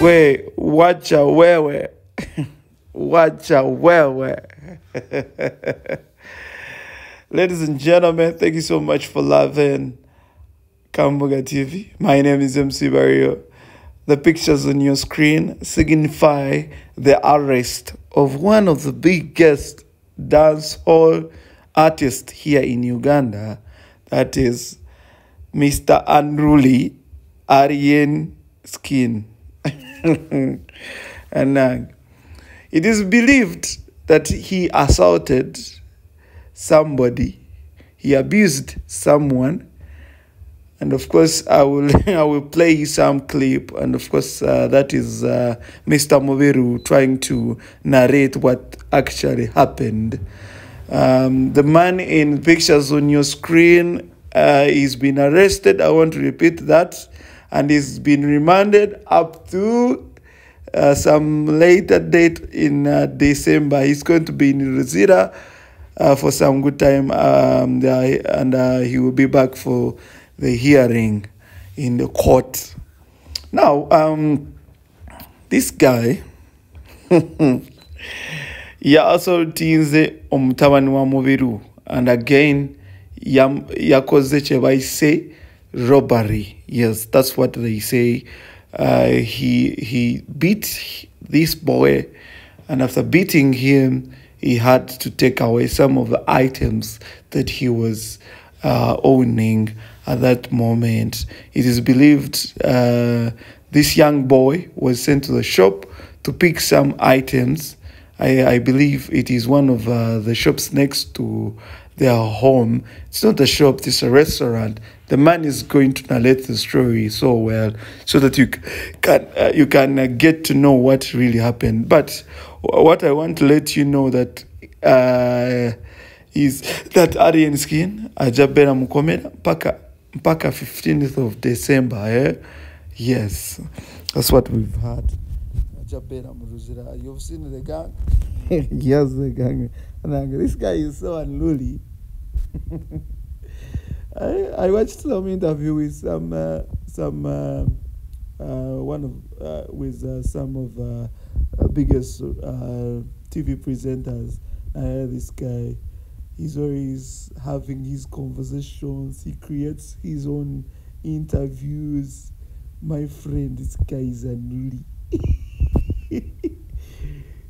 we wacha wewe. Wacha wewe. Ladies and gentlemen thank you so much for loving kambuga tv my name is mc barrio. The pictures on your screen signify the arrest of one of the biggest dancehall artists here in uganda. That is mr unruly arien skin and uh, it is believed that he assaulted somebody, he abused someone, and of course, I will I will play you some clip, and of course, uh, that is uh, Mr. Moveru trying to narrate what actually happened. Um, the man in pictures on your screen uh, is been arrested. I want to repeat that, and he's been remanded up to uh, some later date in uh, December. He's going to be in Rosita uh, for some good time, um, and uh, he will be back for the hearing in the court. Now, um, this guy, yaassaultinze omutabani wa mubiru and again yakoze kye bayise robbery. Yes that's what they say. Uh, he he beat this boy and after beating him he had to take away some of the items that he was uh, owning at that moment. It is believed uh, this young boy was sent to the shop to pick some items. I, I believe it is one of uh, the shops next to their home. It's not a shop, it's a restaurant. The man is going to narrate the story so well so that you can, uh, you can uh, get to know what really happened. But what I want to let you know that uh, is that Aryan Skin ajabera mukomera mpaka mpaka 15th of December. Eh? Yes, that's what we've had. Jabera Muruzira. You've seen the gang? yes, the gang. And this guy is so unruly. I, I watched some interview with some uh, some uh, uh, one of uh, with uh, some of uh, uh, biggest TV presenters. I this guy. He's always having his conversations. He creates his own interviews. My friend, this guy is unruly.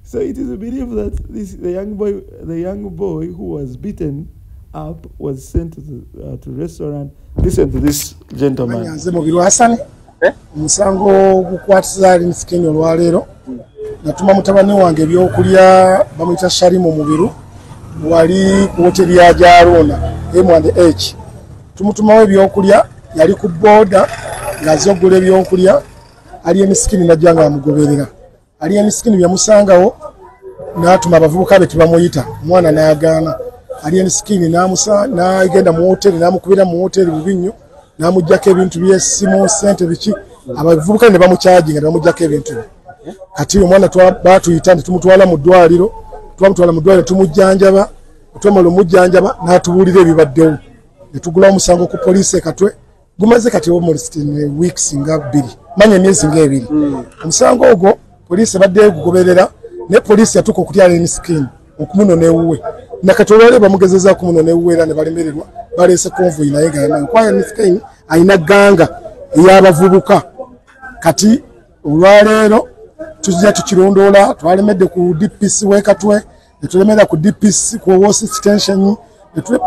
so it is believed that this the young boy the young boy who was beaten up was sent to the uh, to restaurant. Listen to this gentleman. Wasane. Omusango ogukwatiza alinskin olwaleero. Natuma mutabani wange ebyokulya bamuyita shalimu mubiru. Wali ku woteri ya jaruuna m&h tumutumawo ebyokulya yali ku booda ng'aze okugula ebyokulya. Ali emisikini najja nga amugoberera ali emisikini byamusangawo n'atuma abavubuka be tebamuyita omwana n'agaana. Ali emisikini n'agenda mu woteri n'amukubira mu woteri bubi nnyo n'amuggyako ebintu byesimu sente biki. Abavubuka ne bamukyajinga ne bamuggyako ebintu bye. Kati omwana baatuyita ne tumutwala mu ddwaliro twamutwala mu ddwaliro tumujjanjaba twamala omujjanjaba n'atubuulira ebibaddewo. Ne tugulawo omusango ku poliisi ekatwe gumaze kati almost weeks nga bbiri manya emyezi ng'ebiri omusango ogwo poliisi ebadde gugoberera ne poliisi yatuuka okutyala emisikini okumunona ewuwe nakati olwaleero bamugezeza kumunona ewuwe era ne balemererwa baleese konvoyi naye nga yanayo kwaya emisikini alina ganga ey'abavubuka. Kati olwaleero tujja tukirondoola twalemedde ku dpc wekatwe netulemera ku dpc ku wos extension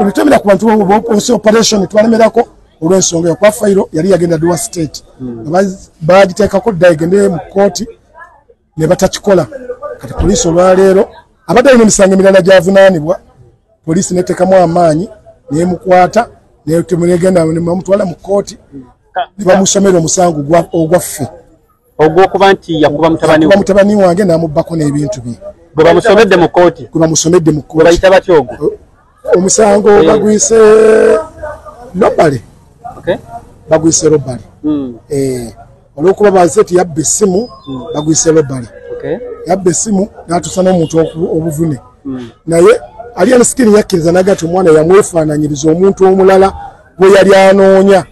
netulemera ku bantu bosi operation twalemerako olw'ensonga eyo. Kwa fayiro yali yagenda dua state. Nga baz- bagiteekako dda egende mu kooti ne batakikola. Kati poliisi olwaleero abadde alina emisango emirala gyavunaanibwa poliisi neteekamu amaanyi nemukwata negenda nebamutwala mu kooti ne bamusomera omusango ogwa- ogwaffe. ogw'okuba nti yakuba mutabani wange n'amubbako n'ebintu bye. Gwe bamusomedde mu kooti gwe bamusomedde mu gwe kooti bayita batya ogwo? Omusango Eh. bagwise robale Okay? bagwise robale Mm, olwokuba baze ti yabba essimu bagwise okay. yabba essimu n'atuusa n'omuntu obuvune. Mm. naye ali anisikini yakkiriza naga ti omwana yamwefaananyiriza omuntu omulala gwe yali anoonya.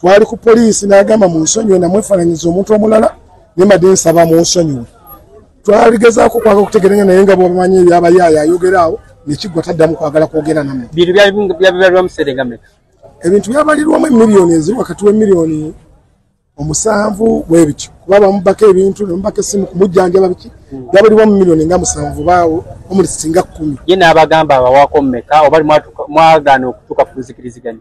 Twali ku poliisi n'agamba mu nsonyi we namwefaananyiriza omuntu omulala nimbadde nsaba munsonyiwe twaligezaako kwaka okutegeranya naye nga bwebamanyi ebyabayaaya ayogera awo nekiggwa taddamu kwagala kwogera meka ebintu byabalirwamu emiliyoni eziri wakati w'emiliyoni omusanvu bwe bityo kuba bamubako ebintu nemubako essimu kumujjanjaba biki? Byabalirwamu miliyoni nga musanvu baawo omuli singa kkumi ye n'abagamba abawaako mumeka oba mwagaana okutuuka ku kuzikiriziganya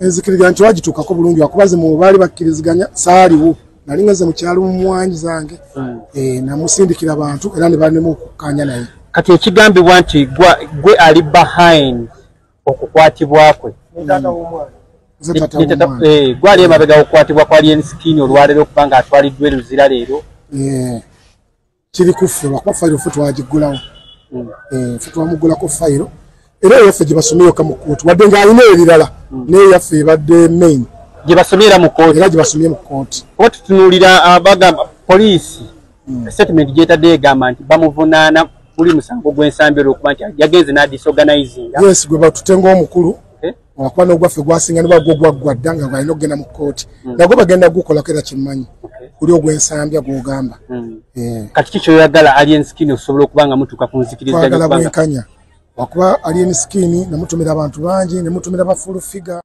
enzikiriza nti wagituukako bulungi wakubaze mu baali bakkiriziganya saaliwo. Nali ngaze mu kyalo mu mwanyi zange eh, namusindikira abantu era ne banemu okukkanya naye. Kati ekigambibwa nti gwa- gwe ali behind okukwatibwa kwe eh, gwali emabega okukwatibwa kwa lienskini olwaleero okuba nga atwaliddwa eruzira leero. Kiri kuffe lwakuba fayiro ffe twagiggulawo Eh, ffe twamugulako fayiro. Era eyaffe gye basomyeyoka mu kooti wadde ng'alina ebirala naye eyaffe ebadde main. Gye basomera mu kooti era gye basomye mu kooti oba tutunuulira abagamba poliisi statement gyetadde egamba nti bamuvunaana buli musango gw'ensambi olwokuba nti yagenze n'adisorganizinga. Yes gwe batute ng'omukulu Okay. wakuba n'ogwaffe gwasinga ne bagwo gwaggwa dda nga gwalina okugenda mu kooti nagwo bagenda gukolako era kimmanyi kuli ogw'ensambya gw'ogamba. Eh, kati ki kyoyagala alienskini okusobola okuba nga mutuuka ku nga- bwenkanya. Wakuba alien skin nemutumira abantu bangi nemutumira bafulu figa